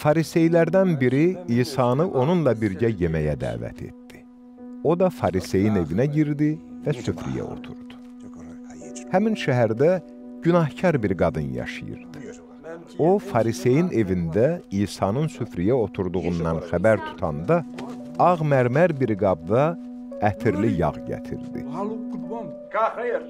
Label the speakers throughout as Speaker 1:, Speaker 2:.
Speaker 1: Fariseylərdən biri İsa'nı onunla birgə yeməyə dəvət etdi. O da fariseyin evinə girdi və süfrəyə oturdu. Həmin şəhərdə günahkar bir qadın yaşayırdı. O, fariseyin evində İsa'nın süfrəyə oturduğundan xəbər tutanda, ağ mərmər bir qabda ətirli yağ gətirdi.
Speaker 2: Kahır.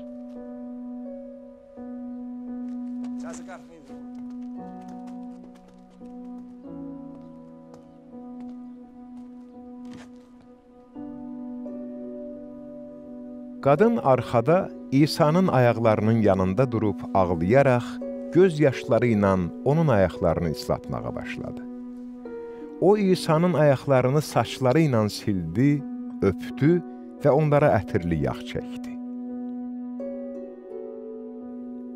Speaker 1: Qadın arxada İsa'nın ayaqlarının yanında durub ağlayaraq, göz yaşları ilə onun ayaqlarını islatmağa başladı. O, İsa'nın ayaqlarını saçları ilə sildi, öpdü və onlara ətirli yağ çəkdi.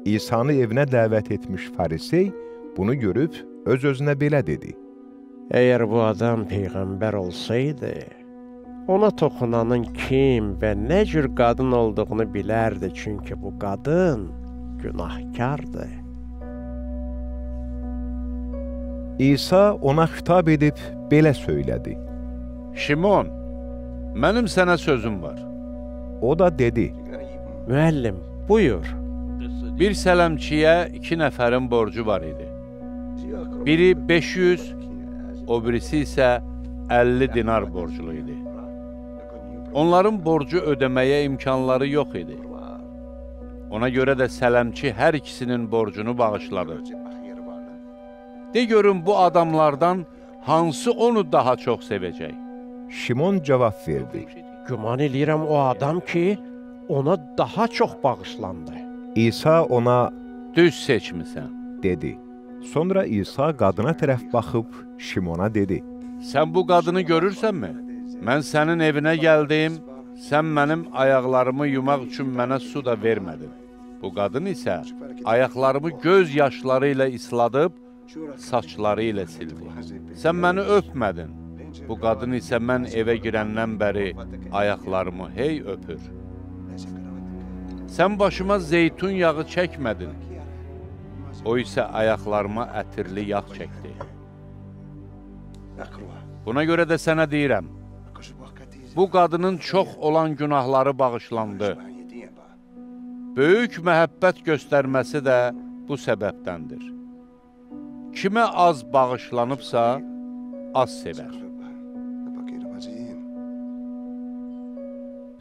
Speaker 1: İsa'nı evinə dəvət etmiş farisey bunu görüb öz-özünə belə dedi.
Speaker 3: Əgər bu adam peyğəmbər olsaydı, ona toxunanın kim və nə cür qadın olduğunu bilərdi, çünki bu qadın günahkardır.
Speaker 1: İsa ona xitab edib belə söylədi.
Speaker 4: Şimon, mənim sənə sözüm var.
Speaker 1: O da dedi,
Speaker 3: Müəllim, buyur.
Speaker 4: Bir sələmçiyə iki nəfərin borcu var idi. Biri 500, o birisi isə 50 dinar borclu idi. Onların borcu ödəməyə imkanları yox idi. Ona görə də sələmçi hər ikisinin borcunu bağışladı. De görün bu adamlardan hansı onu daha çox sevəcək?
Speaker 1: Şimon cavab verdi.
Speaker 3: Güman eləyirəm o adam ki, ona daha çox bağışlandı.
Speaker 1: İsa ona
Speaker 4: Düz seçmisən.
Speaker 1: dedi. Sonra İsa qadına tərəf baxıb Şimona dedi.
Speaker 4: Sən bu qadını görürsənmi? Mən sənin evinə gəldim, sən mənim ayaqlarımı yumaq üçün mənə su da vermədin. Bu qadın isə ayaqlarımı göz yaşları ilə isladıb, saçları ilə sildi. Sən məni öpmədin. Bu qadın isə mən evə girəndən bəri ayaqlarımı hey öpür. Sən başıma zeytun yağı çəkmədin. O isə ayaqlarıma ətirli yağ çəkdi. Buna görə də sənə deyirəm, bu qadının çox olan günahları bağışlandı. Böyük məhəbbət göstərməsi də bu səbəbdəndir. Kimə az bağışlanıbsa, az sevər.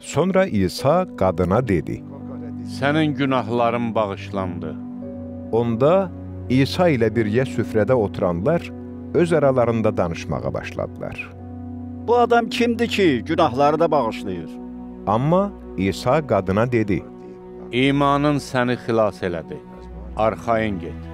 Speaker 1: Sonra İsa qadına dedi.
Speaker 4: Sənin günahların bağışlandı.
Speaker 1: Onda İsa ilə birgə süfrədə oturanlar öz aralarında danışmağa başladılar.
Speaker 5: Bu adam kimdir ki, günahları da bağışlayır?
Speaker 1: Amma İsa qadına dedi.
Speaker 4: İmanın səni xilas elədi. Arxayın get.